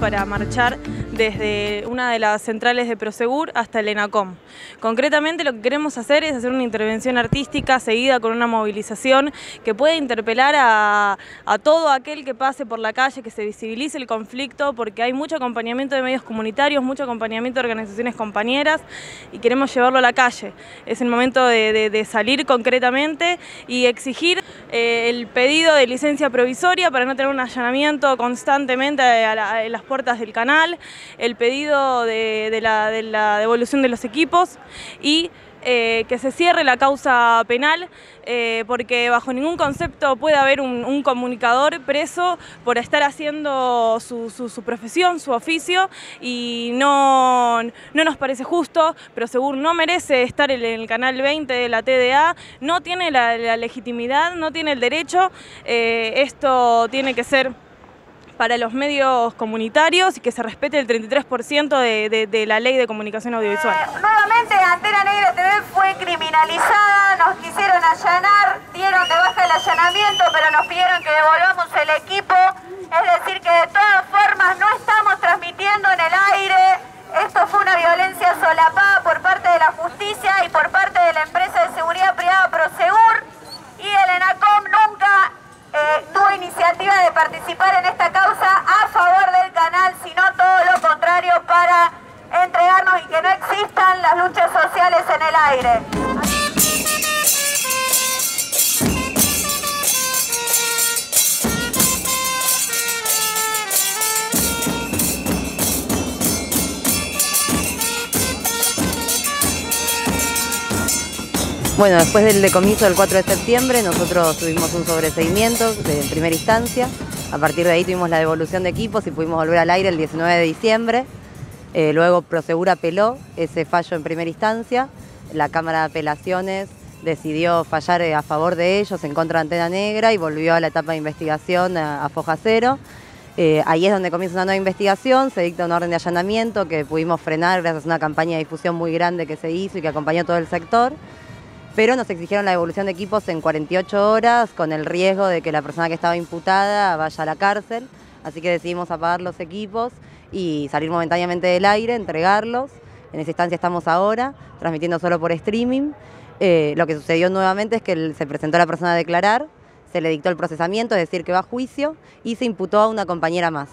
para marchar desde una de las centrales de Prosegur hasta el ENACOM. Concretamente lo que queremos hacer es hacer una intervención artística seguida con una movilización que pueda interpelar a, todo aquel que pase por la calle, que se visibilice el conflicto, porque hay mucho acompañamiento de medios comunitarios, mucho acompañamiento de organizaciones compañeras y queremos llevarlo a la calle. Es el momento de, salir concretamente y exigir eh, el pedido de licencia provisoria para no tener un allanamiento constantemente en las puertas del canal, el pedido de, la, devolución de los equipos y eh, que se cierre la causa penal eh, porque bajo ningún concepto puede haber un, comunicador preso por estar haciendo su, profesión, su oficio y no, no, nos parece justo, pero seguro no merece estar en el canal 20 de la TDA, no tiene la, legitimidad, no tiene el derecho, eh, esto tiene que ser para los medios comunitarios y que se respete el 33% de, la ley de comunicación audiovisual. Eh, nuevamente Antena Negra TV fue criminalizada, nos quisieron allanar, dieron de baja el allanamiento, pero nos pidieron que devolvamos el equipo, es decir que de todas formas no estamos transmitiendo en el aire, esto fue una violencia solapada por parte de la justicia y por parte de la empresa de seguridad privada Prosegur y el ENACOM nunca eh, tuvo iniciativa participar en esta causa a favor del canal, sino todo lo contrario para entregarnos y que no existan las luchas sociales en el aire. Bueno, después del decomiso del 4 de septiembre, nosotros tuvimos un sobreseimiento de primera instancia. A partir de ahí tuvimos la devolución de equipos y pudimos volver al aire el 19 de diciembre. Eh, luego Prosegura apeló ese fallo en primera instancia. La Cámara de Apelaciones decidió fallar eh, a favor de ellos en contra de Antena Negra y volvió a la etapa de investigación a, Foja Cero. Eh, ahí es donde comienza una nueva investigación, se dicta un orden de allanamiento que pudimos frenar gracias a una campaña de difusión muy grande que se hizo y que acompañó todo el sector pero nos exigieron la devolución de equipos en 48 horas con el riesgo de que la persona que estaba imputada vaya a la cárcel, así que decidimos apagar los equipos y salir momentáneamente del aire, entregarlos. En esa instancia estamos ahora, transmitiendo solo por streaming. Eh, lo que sucedió nuevamente es que se presentó la persona a declarar, se le dictó el procesamiento, es decir, que va a juicio, y se imputó a una compañera más.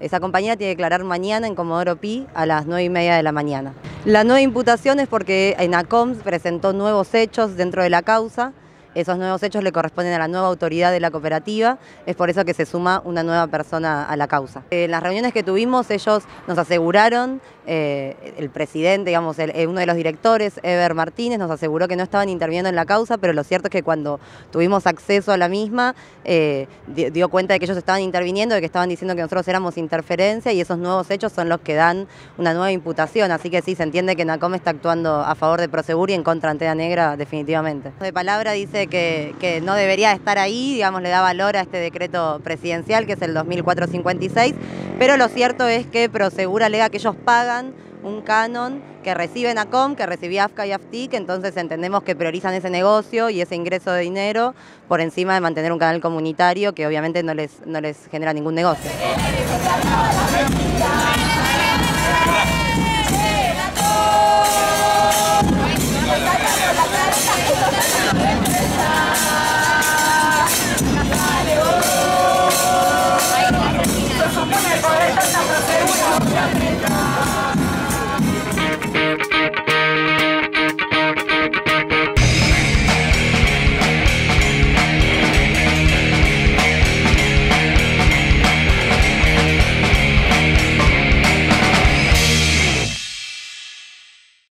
Esa compañera tiene que declarar mañana en Comodoro Pi a las 9 y media de la mañana. La nueva imputación es porque ENACOMS presentó nuevos hechos dentro de la causa esos nuevos hechos le corresponden a la nueva autoridad de la cooperativa, es por eso que se suma una nueva persona a la causa. En las reuniones que tuvimos ellos nos aseguraron, eh, el presidente, digamos, eh, uno de los directores, Eber Martínez, nos aseguró que no estaban interviniendo en la causa, pero lo cierto es que cuando tuvimos acceso a la misma, eh, dio cuenta de que ellos estaban interviniendo, de que estaban diciendo que nosotros éramos interferencia y esos nuevos hechos son los que dan una nueva imputación, así que sí, se entiende que NACOM está actuando a favor de Prosegur y en contra de Antena Negra definitivamente. De palabra dice que, no debería estar ahí, digamos, le da valor a este decreto presidencial que es el 2456, pero lo cierto es que Prosegura alega que ellos pagan un canon que reciben ACOM, que recibía AFCA y AFTIC, entonces entendemos que priorizan ese negocio y ese ingreso de dinero por encima de mantener un canal comunitario que obviamente no les, no les genera ningún negocio.